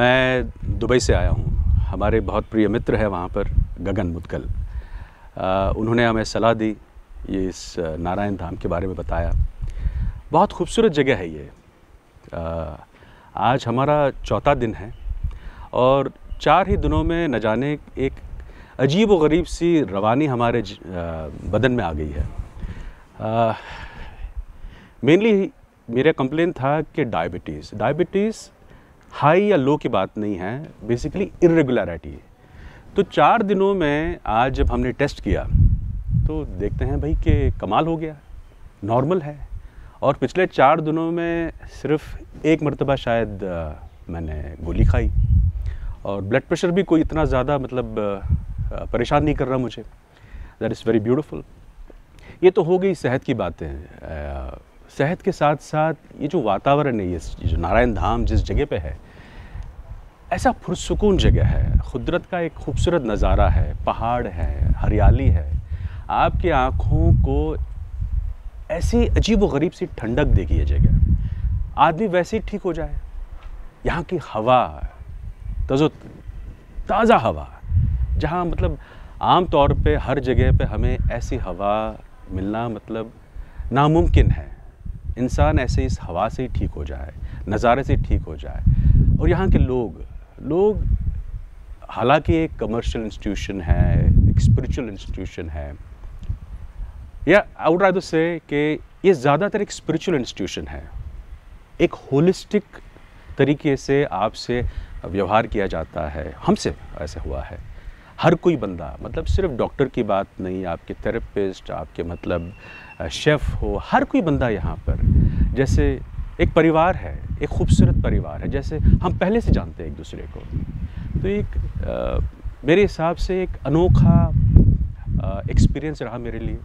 मैं दुबई से आया हूँ। हमारे बहुत प्रिय मित्र है वहाँ पर गगन मुदगल। उन्होंने हमें सलाह दी ये इस नारायण धाम के बारे में बताया। बहुत खूबसूरत जगह है ये। आ, आज हमारा चौथा दिन है और चार ही दिनों में न जाने एक अजीब व गरीब सी रवानी हमारे ज, आ, बदन में आ गई है। मेनली मेरा कंप्लेन था कि डायबिटीज़। डायबिटीज़ हाई या लो की बात नहीं है बेसिकली इरेगुलरिटी है। तो चार दिनों में आज जब हमने टेस्ट किया तो देखते हैं भाई कि कमाल हो गया नॉर्मल है। और पिछले चार दिनों में सिर्फ़ एक मरतबा शायद मैंने गोली खाई। और ब्लड प्रेशर भी कोई इतना ज़्यादा मतलब परेशान नहीं कर रहा मुझे। दैट इज़ वेरी ब्यूटिफुल ये तो हो गई सेहत की बातें सेहत के साथ साथ ये जो वातावरण है, ये जो नारायण धाम जिस जगह पे है, ऐसा पुरसकून जगह है। कुदरत का एक खूबसूरत नज़ारा है, पहाड़ है, हरियाली है। आपकी आँखों को ऐसी अजीब व गरीब सी ठंडक देगी ये जगह। आदमी वैसे ही ठीक हो जाए। यहाँ की हवा, तजो ताज़ा हवा, जहाँ मतलब आम तौर पे हर जगह पे हमें ऐसी हवा मिलना मतलब नामुमकिन है। इंसान ऐसे इस हवा से ही ठीक हो जाए, नज़ारे से ठीक हो जाए। और यहाँ के लोग लोग हालाँकि एक कमर्शियल इंस्टीट्यूशन है, एक स्पिरिचुअल इंस्टीट्यूशन है, या आउट राय से कि ये ज़्यादातर एक स्पिरिचुअल इंस्टीट्यूशन है। एक होलिस्टिक तरीके से आपसे व्यवहार किया जाता है, हमसे ऐसे हुआ है। हर कोई बंदा मतलब सिर्फ़ डॉक्टर की बात नहीं आपके थेरेपिस्ट आपके मतलब शेफ़ हो हर कोई बंदा यहाँ पर। जैसे एक परिवार है एक खूबसूरत परिवार है जैसे हम पहले से जानते हैं एक दूसरे को। तो एक आ, मेरे हिसाब से एक अनोखा एक्सपीरियंस रहा मेरे लिए।